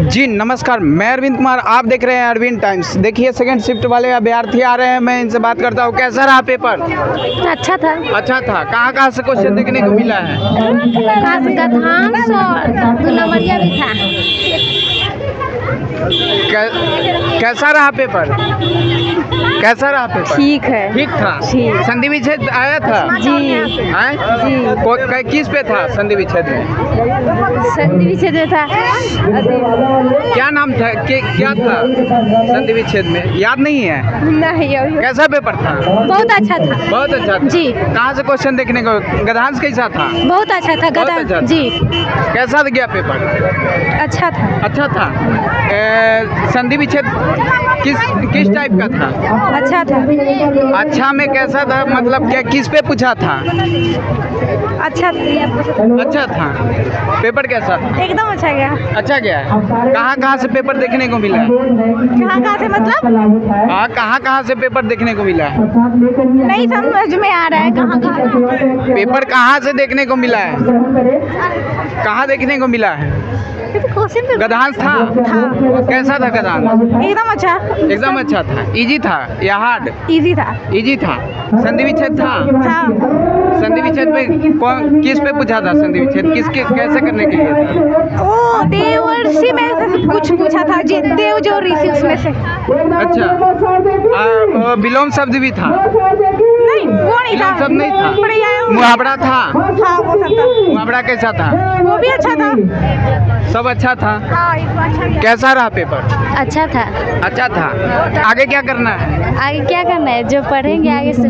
जी नमस्कार। मैं अरविंद कुमार आप देख रहे हैं अरविंद टाइम्स। देखिए सेकंड शिफ्ट वाले अभ्यार्थी आ रहे हैं। मैं इनसे बात करता हूँ। कैसा रहा पेपर अच्छा था। अच्छा था। कहाँ कहाँ से क्वेश्चन देखने को मिला है खास गधांस और दो नंबरिया भी था कै, कैसा रहा पेपर? कैसा रहा पेपर? ठीक है। ठीक था? ठीक। संधि विच्छेद आया था? जी। हैं? को- कै- किस पे था संधि विच्छेद में? संधि विच्छेद में था। था के, क्या था संधि विच्छेद में? याद नहीं है? नहीं अभी कैसा पेपर था? बहुत अच्छा था। बहुत अच्छा था? जी। कहाँ से क्वेश्चन देखने को? गधांश कैसा था? बहुत अच्छा था बहुत अच्छा था। जी। कैसा गया पेपर अच्छा था। अच्छा था। ए, संधि विच्छेद किस किस टाइप का था? अच्छा था। अच्छा में कैसा था? मतलब क्या किस पे पूछा था? अच्छा था। अच्छा था। पेपर कैसा था? एकदम अच्छा गया। अच्छा गया। कहाँ कहाँ से पेपर देखने को मिला? कहाँ कहाँ से मतलब? हाँ कहाँ कहाँ से पेपर देखने को मिला? है नहीं समझ में आ रहा है। कहाँ कहाँ? पेपर कहाँ से देखने को मिला है? कहाँ देखने को मिला है? क्वेश्चन गधांश था। था। कैसा था गधांश? एकदम अच्छा। एकदम अच्छा था। इजी था या हार्ड इजी था। इजी था। संधि विच्छेद था। हाँ कौन किस पे पूछा था संधि विच्छेद किसके कैसे करने के लिए था? ओ ऋषि में कुछ पूछा था जी देव जो ऋषि उसमें से। अच्छा विलोम शब्द भी था? नहीं वो नहीं था। शब्द नहीं था? मुहावरा था? हाँ वो सब था। मुहावरा कैसा था? वो भी अच्छा था। सब अच्छा था? हाँ अच्छा कैसा रहा पेपर अच्छा था। अच्छा था? आगे क्या करना है? आगे क्या करना है? जो पढ़ेंगे आगे से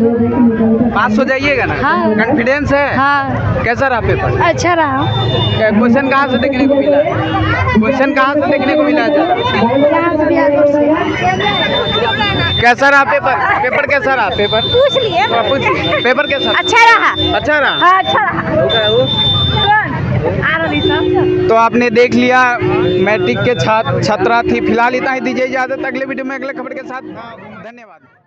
पास हो जाइएगा ना? हाँ। कॉन्फिडेंस है? हाँ। कैसा रहा पेपर अच्छा रहा। क्वेश्चन कहाँ से देखने को मिला? क्वेश्चन कहाँ से देखने को मिला है ज़्यादा? यहाँ से बिहार से कैसा रहा पेपर पेपर कैसा रहा पेपर? पूछ लिए। हाँ, पूछ पेपर कैसा अच्छा रहा। अच्छा रहा? हाँ अच्छा रहा। तो आपने देख लिया मैट्रिक के छात्र छात्रा थी। फ़िलहाल इतना ही। दीजिए इजाज़त। अगले वीडियो में अगले खबर के साथ। धन्यवाद।